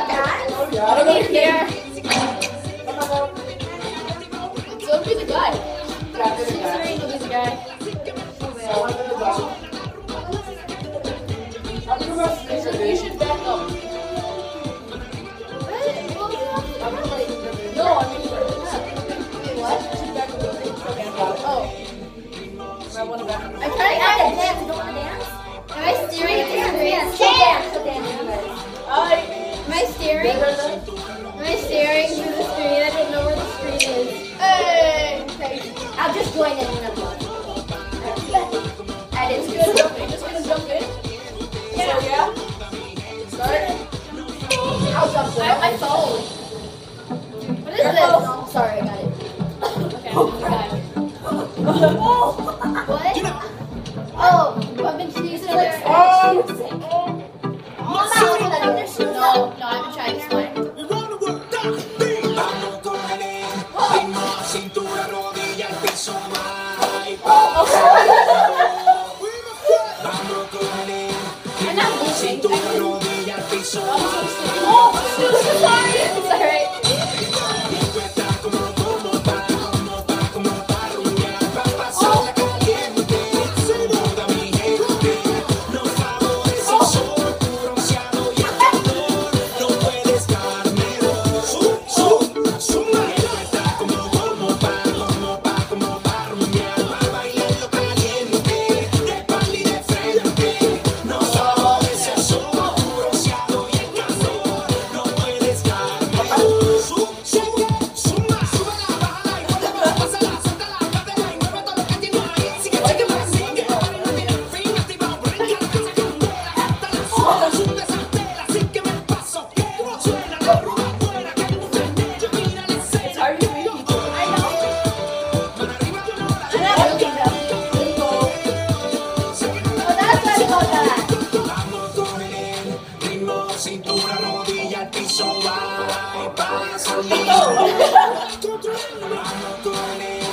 Oh, yeah. we're here. staring. Am I staring through the screen? I don't know where the screen is. Hey! Okay. I'll just join in and upload. That is good. Just gonna jump in. Yeah. So, yeah. Start. I'll jump in. I have my phone. What is this? Oh, sorry, I got it. okay. Oh, crap. oh. What? Oh, I've been 然就是我就是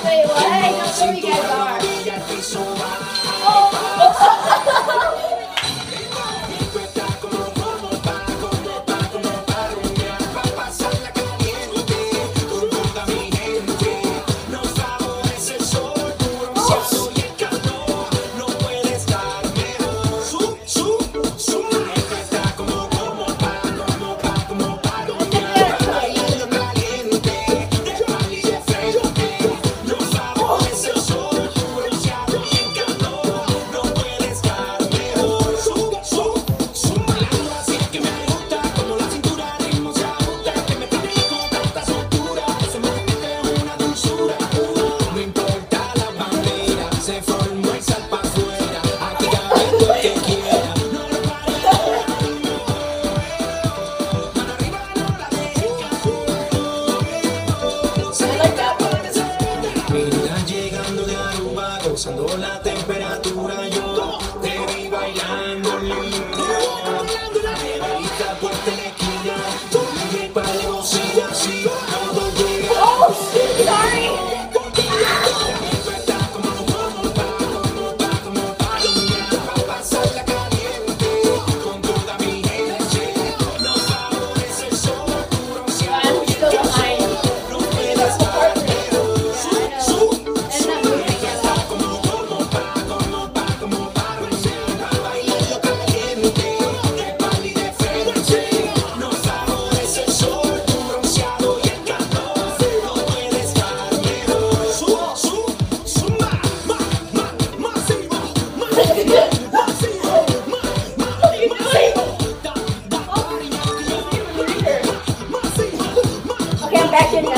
Wait, what? I don't know where you guys are. causando la tempestad. back in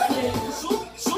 Chupa, chupa.